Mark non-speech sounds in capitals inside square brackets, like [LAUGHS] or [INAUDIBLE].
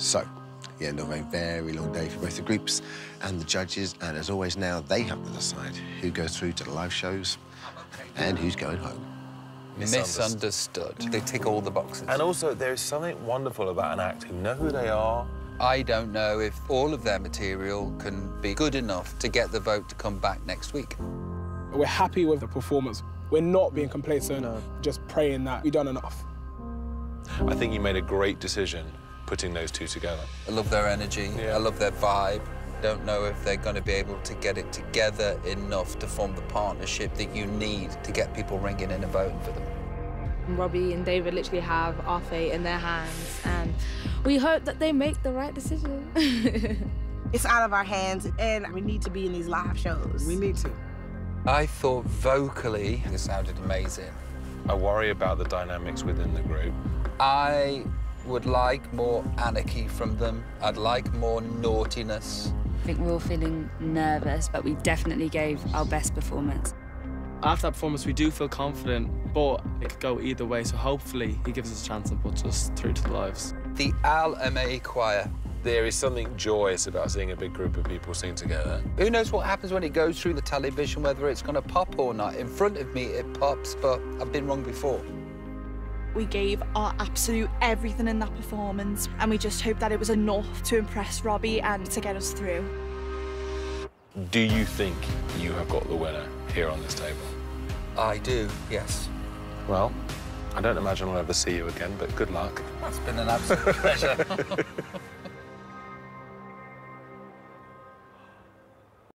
So, the end of a very long day for both the groups and the judges, and as always now, they have to decide who goes through to the live shows and who's going home. Misunderstood. They tick all the boxes. And also, there is something wonderful about an act who know who they are. I don't know if all of their material can be good enough to get the vote to come back next week. We're happy with the performance. We're not being complacent, just praying that we've done enough. I think you made a great decision putting those two together. I love their energy. Yeah. I love their vibe. Don't know if they're going to be able to get it together enough to form the partnership that you need to get people ringing in and voting for them. Robbie and David literally have our fate in their hands, and we hope that they make the right decision. [LAUGHS] It's out of our hands, and we need to be in these live shows. We need to. I thought vocally it sounded amazing. I worry about the dynamics within the group. I would like more anarchy from them. I'd like more naughtiness. I think we're all feeling nervous, but we definitely gave our best performance. After that performance, we do feel confident, but it could go either way. So hopefully, he gives us a chance and puts us through to the lives. The Al MA choir. There is something joyous about seeing a big group of people sing together. Who knows what happens when it goes through the television, whether it's going to pop or not. In front of me, it pops, but I've been wrong before. We gave our absolute everything in that performance, and we just hope that it was enough to impress Robbie and to get us through. Do you think you have got the winner here on this table? I do, yes. Well, I don't imagine I'll ever see you again, but good luck. It's been an absolute pleasure. [LAUGHS]